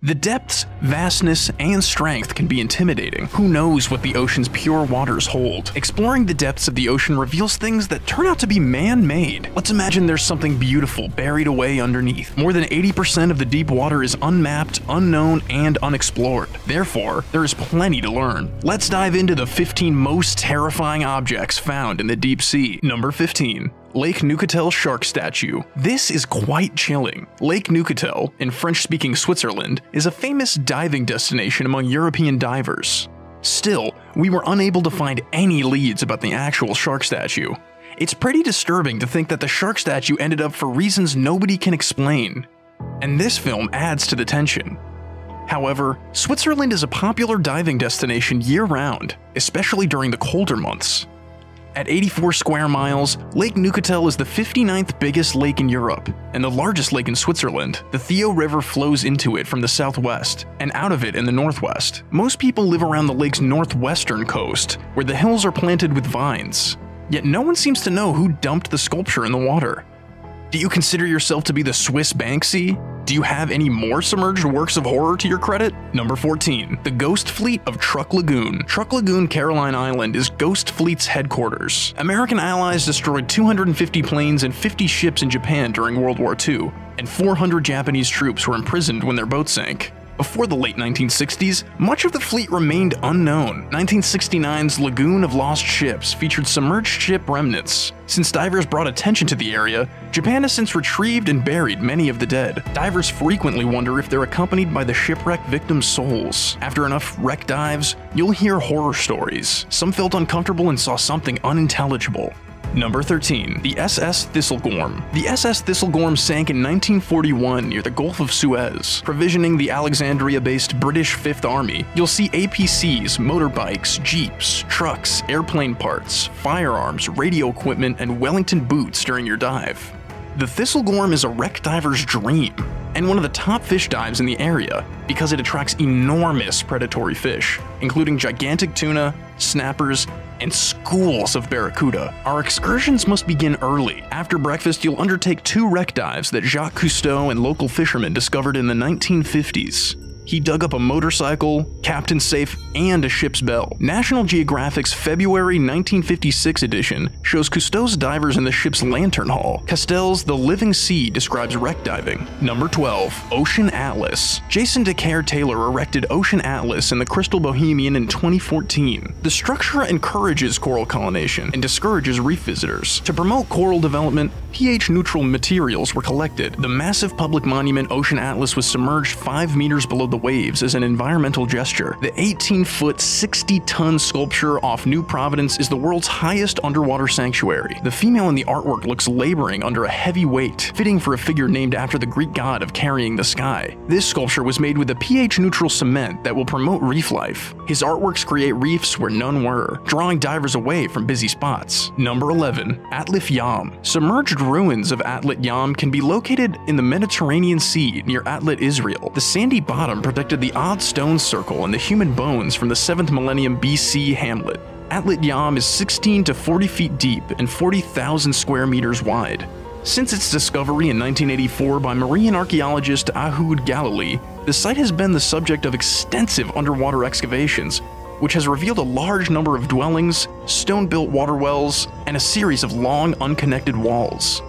The depth's vastness and strength can be intimidating. Who knows what the ocean's pure waters hold? Exploring the depths of the ocean reveals things that turn out to be man-made. Let's imagine there's something beautiful buried away underneath. More than 80% of the deep water is unmapped, unknown, and unexplored. Therefore, there is plenty to learn. Let's dive into the 15 most terrifying objects found in the deep sea. Number 15. Lake Neuchatel Shark Statue. This is quite chilling. Lake Neuchatel, in French-speaking Switzerland, is a famous diving destination among European divers. Still, we were unable to find any leads about the actual shark statue. It's pretty disturbing to think that the shark statue ended up for reasons nobody can explain. And this film adds to the tension. However, Switzerland is a popular diving destination year-round, especially during the colder months. At 84 square miles, Lake Neuchatel is the 59th biggest lake in Europe, and the largest lake in Switzerland. The Theo River flows into it from the southwest, and out of it in the northwest. Most people live around the lake's northwestern coast, where the hills are planted with vines. Yet no one seems to know who dumped the sculpture in the water. Do you consider yourself to be the Swiss Banksy? Do you have any more submerged works of horror to your credit? Number 14. The Ghost Fleet of Truk Lagoon. Truk Lagoon, Caroline Island is Ghost Fleet's headquarters. American allies destroyed 250 planes and 50 ships in Japan during World War II, and 400 Japanese troops were imprisoned when their boat sank. Before the late 1960s, much of the fleet remained unknown. 1969's Lagoon of Lost Ships featured submerged ship remnants. Since divers brought attention to the area, Japan has since retrieved and buried many of the dead. Divers frequently wonder if they're accompanied by the shipwreck victims' souls. After enough wreck dives, you'll hear horror stories. Some felt uncomfortable and saw something unintelligible. Number 13. The SS Thistlegorm. The SS Thistlegorm sank in 1941 near the Gulf of Suez. Provisioning the Alexandria-based British Fifth Army, you'll see APCs, motorbikes, jeeps, trucks, airplane parts, firearms, radio equipment, and Wellington boots during your dive. The Thistlegorm is a wreck diver's dream, and one of the top fish dives in the area because it attracts enormous predatory fish, including gigantic tuna, snappers, and schools of barracuda. Our excursions must begin early. After breakfast, you'll undertake two wreck dives that Jacques Cousteau and local fishermen discovered in the 1950s. He dug up a motorcycle, captain's safe, and a ship's bell. National Geographic's February 1956 edition shows Cousteau's divers in the ship's lantern hall. Cousteau's The Living Sea describes wreck diving. Number 12. Ocean Atlas. Jason deCaires Taylor erected Ocean Atlas in the Crystal Bohemian in 2014. The structure encourages coral colonization and discourages reef visitors. To promote coral development, pH-neutral materials were collected. The massive public monument Ocean Atlas was submerged 5 meters below the waves as an environmental gesture. The 18-foot, 60-ton sculpture off New Providence is the world's highest underwater sanctuary. The female in the artwork looks laboring under a heavy weight, fitting for a figure named after the Greek god of carrying the sky. This sculpture was made with a pH-neutral cement that will promote reef life. His artworks create reefs where none were, drawing divers away from busy spots. Number 11. Atlit Yam. Submerged ruins of Atlit Yam can be located in the Mediterranean Sea near Atlit, Israel. The sandy bottom protected the odd stone circle and the human bones from the 7th millennium BC hamlet. Atlit Yam is 16 to 40 feet deep and 40,000 square meters wide. Since its discovery in 1984 by marine archaeologist Ehud Galili, the site has been the subject of extensive underwater excavations, which has revealed a large number of dwellings, stone-built water wells, and a series of long, unconnected walls.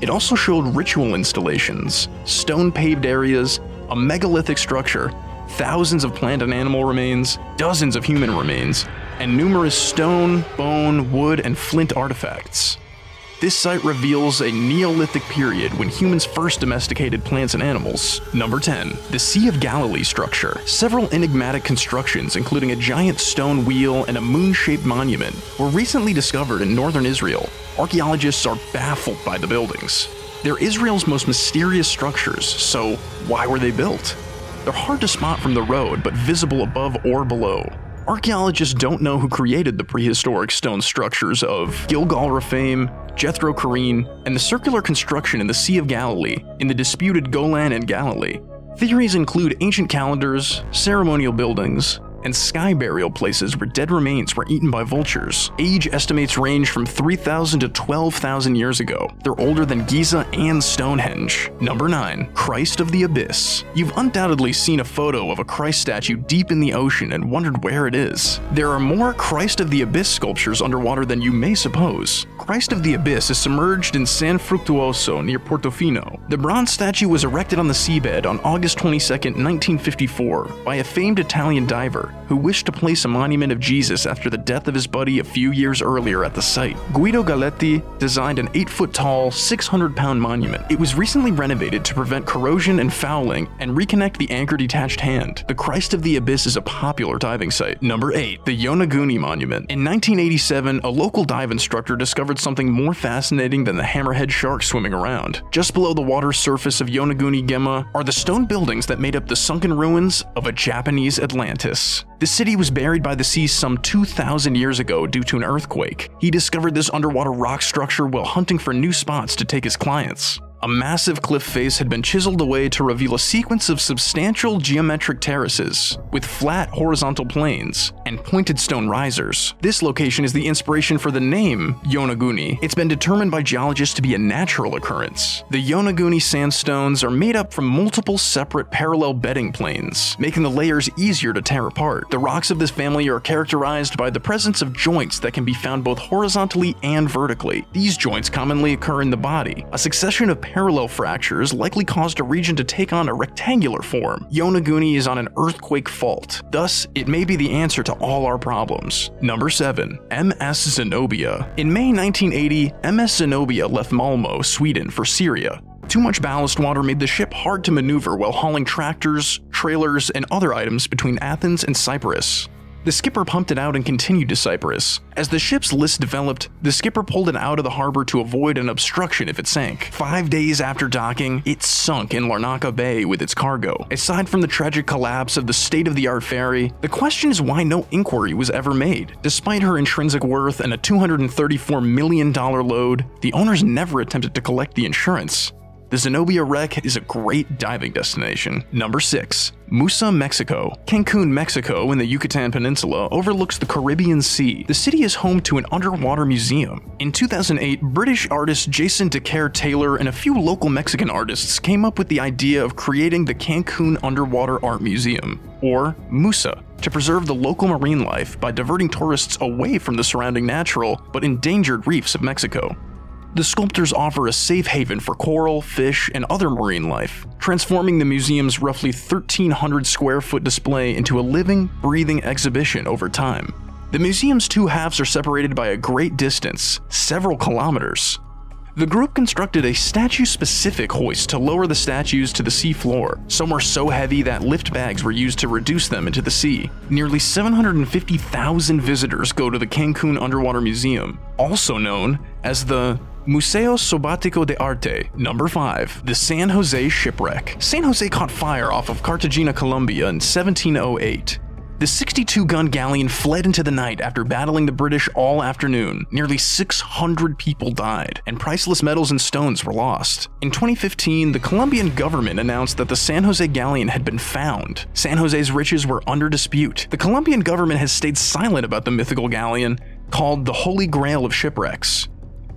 It also showed ritual installations, stone-paved areas, a megalithic structure, thousands of plant and animal remains, dozens of human remains, and numerous stone, bone, wood, and flint artifacts. This site reveals a Neolithic period when humans first domesticated plants and animals. Number 10. The Sea of Galilee structure. Several enigmatic constructions, including a giant stone wheel and a moon-shaped monument, were recently discovered in northern Israel. Archaeologists are baffled by the buildings. They're Israel's most mysterious structures, so why were they built? They're hard to spot from the road, but visible above or below. Archaeologists don't know who created the prehistoric stone structures of Gilgal Rephaim, Jethro Careen, and the circular construction in the Sea of Galilee in the disputed Golan and Galilee. Theories include ancient calendars, ceremonial buildings, and sky burial places where dead remains were eaten by vultures. Age estimates range from 3,000 to 12,000 years ago. They're older than Giza and Stonehenge. Number 9. Christ of the Abyss. You've undoubtedly seen a photo of a Christ statue deep in the ocean and wondered where it is. There are more Christ of the Abyss sculptures underwater than you may suppose. Christ of the Abyss is submerged in San Fructuoso near Portofino. The bronze statue was erected on the seabed on August 22, 1954, by a famed Italian diver who wished to place a monument of Jesus after the death of his buddy a few years earlier at the site. Guido Galletti designed an 8 foot tall, 600 pound monument. It was recently renovated to prevent corrosion and fouling and reconnect the anchor detached hand. The Christ of the Abyss is a popular diving site. Number 8. The Yonaguni Monument. In 1987, a local dive instructor discovered something more fascinating than the hammerhead shark swimming around. Just below the water surface of Yonaguni Jima are the stone buildings that made up the sunken ruins of a Japanese Atlantis. The city was buried by the sea some 2,000 years ago due to an earthquake. He discovered this underwater rock structure while hunting for new spots to take his clients. A massive cliff face had been chiseled away to reveal a sequence of substantial geometric terraces, with flat horizontal planes and pointed stone risers. This location is the inspiration for the name Yonaguni. It's been determined by geologists to be a natural occurrence. The Yonaguni sandstones are made up from multiple separate parallel bedding planes, making the layers easier to tear apart. The rocks of this family are characterized by the presence of joints that can be found both horizontally and vertically. These joints commonly occur in the body. A succession of parallel fractures likely caused a region to take on a rectangular form. Yonaguni is on an earthquake fault, thus it may be the answer to all our problems. Number 7. MS Zenobia In May 1980, MS Zenobia left Malmo, Sweden for Syria. Too much ballast water made the ship hard to maneuver while hauling tractors, trailers, and other items between Athens and Cyprus. The skipper pumped it out and continued to Cyprus. As the ship's list developed, the skipper pulled it out of the harbor to avoid an obstruction if it sank. Five days after docking, it sunk in Larnaca Bay with its cargo. Aside from the tragic collapse of the state-of-the-art ferry, the question is why no inquiry was ever made. Despite her intrinsic worth and a $234 million load, the owners never attempted to collect the insurance. The Zenobia wreck is a great diving destination. Number 6. Musa, Mexico. Cancun, Mexico, in the Yucatan Peninsula, overlooks the Caribbean Sea. The city is home to an underwater museum. In 2008, British artist Jason deCaires Taylor and a few local Mexican artists came up with the idea of creating the Cancun Underwater Art Museum, or MUSA, to preserve the local marine life by diverting tourists away from the surrounding natural but endangered reefs of Mexico. The sculptors offer a safe haven for coral, fish, and other marine life, transforming the museum's roughly 1,300 square foot display into a living, breathing exhibition over time. The museum's two halves are separated by a great distance, several kilometers. The group constructed a statue-specific hoist to lower the statues to the sea floor. Some were so heavy that lift bags were used to reduce them into the sea. Nearly 750,000 visitors go to the Cancun Underwater Museum, also known as the Museo Subacuático de Arte. Number 5. The San Jose Shipwreck. San Jose caught fire off of Cartagena, Colombia in 1708. The 62-gun galleon fled into the night after battling the British all afternoon. Nearly 600 people died, and priceless metals and stones were lost. In 2015, the Colombian government announced that the San Jose galleon had been found. San Jose's riches were under dispute. The Colombian government has stayed silent about the mythical galleon, called the Holy Grail of Shipwrecks.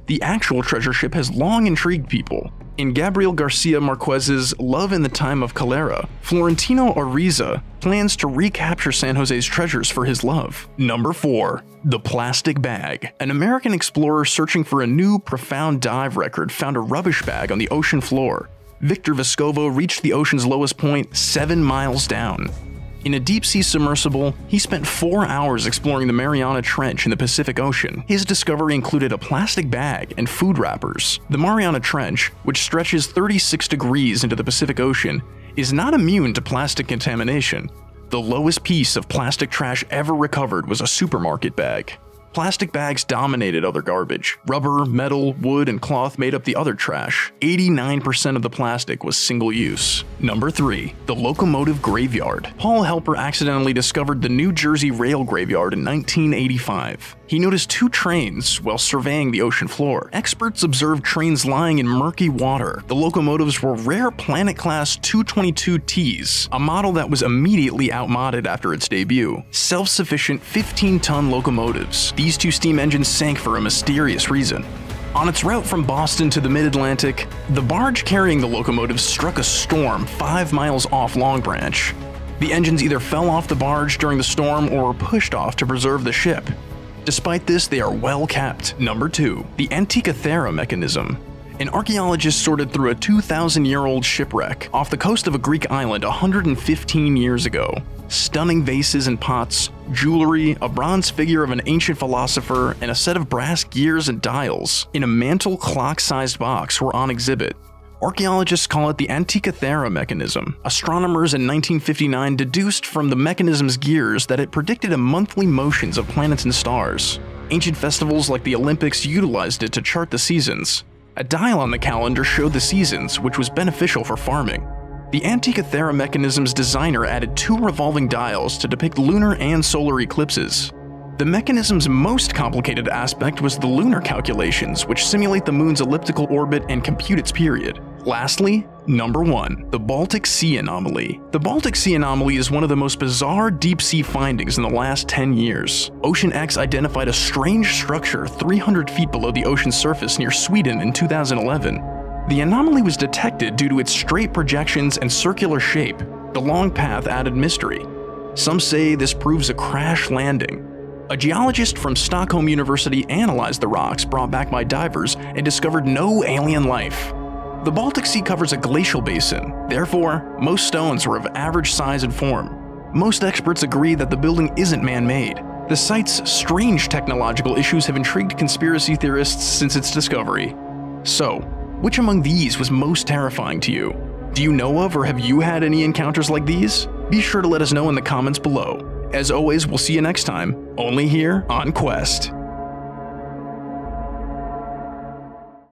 The actual treasure ship has long intrigued people. In Gabriel Garcia Marquez's Love in the Time of Cholera, Florentino Ariza plans to recapture San Jose's treasures for his love. Number 4. The Plastic Bag. An American explorer searching for a new, profound dive record found a rubbish bag on the ocean floor. Victor Vescovo reached the ocean's lowest point 7 miles down. In a deep sea submersible, he spent four hours exploring the Mariana Trench in the Pacific Ocean. His discovery included a plastic bag and food wrappers. The Mariana Trench, which stretches 36 degrees into the Pacific Ocean, is not immune to plastic contamination. The lowest piece of plastic trash ever recovered was a supermarket bag. Plastic bags dominated other garbage. Rubber, metal, wood, and cloth made up the other trash. 89% of the plastic was single use. Number 3. The Locomotive Graveyard. Paul Hepler accidentally discovered the New Jersey Rail Graveyard in 1985. He noticed two trains while surveying the ocean floor. Experts observed trains lying in murky water. The locomotives were rare Planet Class 222Ts, a model that was immediately outmoded after its debut. Self-sufficient 15-ton locomotives. These two steam engines sank for a mysterious reason. On its route from Boston to the mid-Atlantic, the barge carrying the locomotives struck a storm five miles off Long Branch. The engines either fell off the barge during the storm or were pushed off to preserve the ship. Despite this, they are well kept. Number 2. The Antikythera mechanism. An archaeologist sorted through a 2,000 year old shipwreck off the coast of a Greek island 115 years ago. Stunning vases and pots, jewelry, a bronze figure of an ancient philosopher, and a set of brass gears and dials in a mantle clock sized box were on exhibit. Archaeologists call it the Antikythera mechanism. Astronomers in 1959 deduced from the mechanism's gears that it predicted the monthly motions of planets and stars. Ancient festivals like the Olympics utilized it to chart the seasons. A dial on the calendar showed the seasons, which was beneficial for farming. The Antikythera mechanism's designer added two revolving dials to depict lunar and solar eclipses. The mechanism's most complicated aspect was the lunar calculations, which simulate the moon's elliptical orbit and compute its period. Lastly, number 1. The Baltic Sea Anomaly. The Baltic Sea Anomaly is one of the most bizarre deep sea findings in the last 10 years. Ocean X identified a strange structure 300 feet below the ocean surface near Sweden in 2011. The anomaly was detected due to its straight projections and circular shape. The long path added mystery. Some say this proves a crash landing. A geologist from Stockholm University analyzed the rocks brought back by divers and discovered no alien life. The Baltic Sea covers a glacial basin, therefore, most stones are of average size and form. Most experts agree that the building isn't man-made. The site's strange technological issues have intrigued conspiracy theorists since its discovery. So, which among these was most terrifying to you? Do you know of or have you had any encounters like these? Be sure to let us know in the comments below. As always, we'll see you next time, only here on Quest.